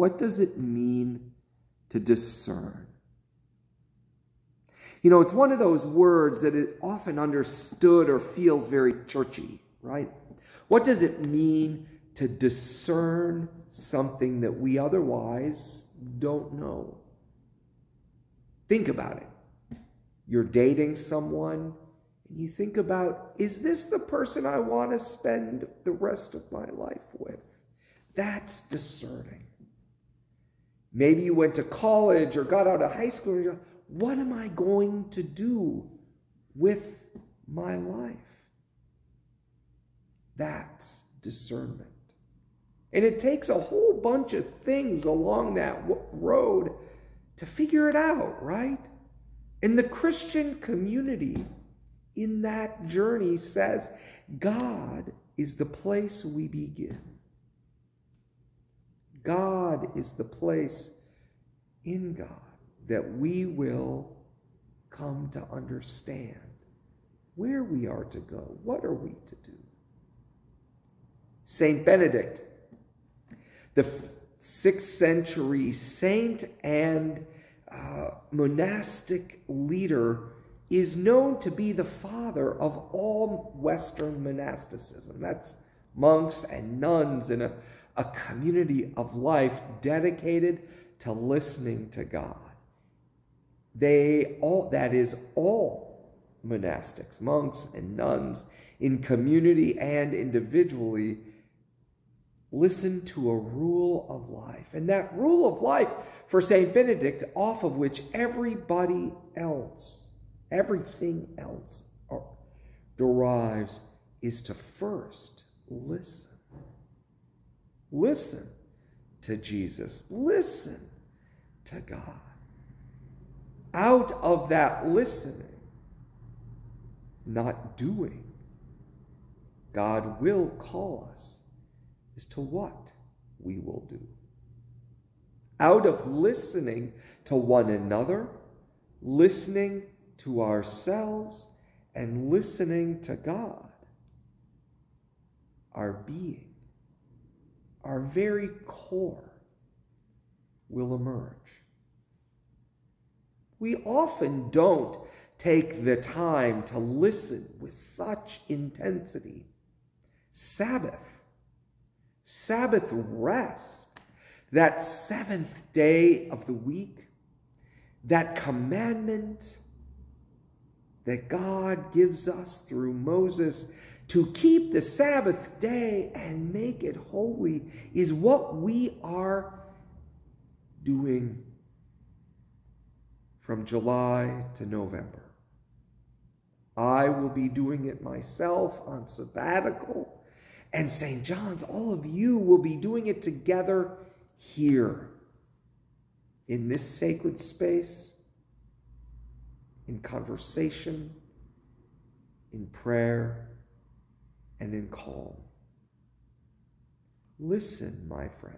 What does it mean to discern? You know, it's one of those words that is often understood or feels very churchy, right? What does it mean to discern something that we otherwise don't know? Think about it. You're dating someone, and you think about, is this the person I want to spend the rest of my life with? That's discerning. Maybe you went to college or got out of high school and you go, what am I going to do with my life? That's discernment. And it takes a whole bunch of things along that road to figure it out, right? And the Christian community in that journey says God is the place we begin. God is the place in God that we will come to understand where we are to go. What are we to do? Saint Benedict, the sixth century saint and uh, monastic leader, is known to be the father of all Western monasticism. That's monks and nuns in a, a community of life dedicated to listening to God. They all, that is, all monastics, monks and nuns, in community and individually, listen to a rule of life. And that rule of life for St. Benedict, off of which everybody else, everything else uh, derives, is to first listen. Listen to Jesus. Listen to God out of that listening, not doing, God will call us as to what we will do. Out of listening to one another, listening to ourselves, and listening to God, our being, our very core will emerge we often don't take the time to listen with such intensity. Sabbath, Sabbath rest, that seventh day of the week, that commandment that God gives us through Moses to keep the Sabbath day and make it holy is what we are doing from July to November. I will be doing it myself on sabbatical. And St. John's, all of you will be doing it together here in this sacred space, in conversation, in prayer, and in calm. Listen, my friends.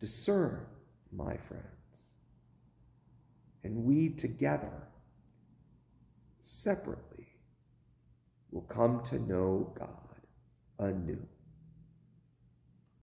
Discern, my friends and we together, separately, will come to know God anew.